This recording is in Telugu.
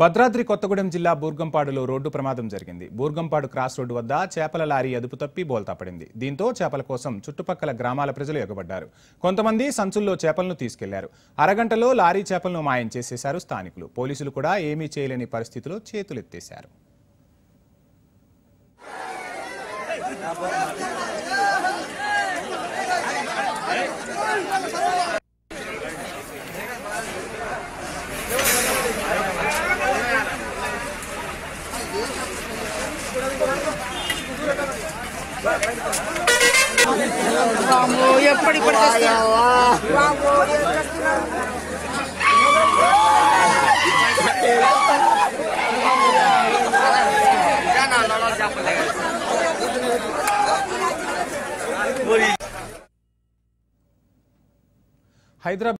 భద్రాద్రి కొత్తగూడెం జిల్లా బూర్గంపాడులో రోడ్డు ప్రమాదం జరిగింది. బూర్గంపాడు క్రాస్ రోడ్డు వద్ద చేపల లారీ అదుపు తప్పి బోల్తా పడింది. దీంతో చేపల కోసం చుట్టుపక్కల గ్రామాల ప్రజలు ఎగబడ్డారు. కొంతమంది సంచుల్లో చేపలను తీసుకెళ్ళారు. అరగంటలో లారీ చేపలను మాయం చేసేశారు స్థానికులు. పోలీసులు కూడా ఏమీ చేయలేని పరిస్థితిలో చేతులెత్తేశారు. వామ్మో, ఎప్పటికి హైదరాబాద్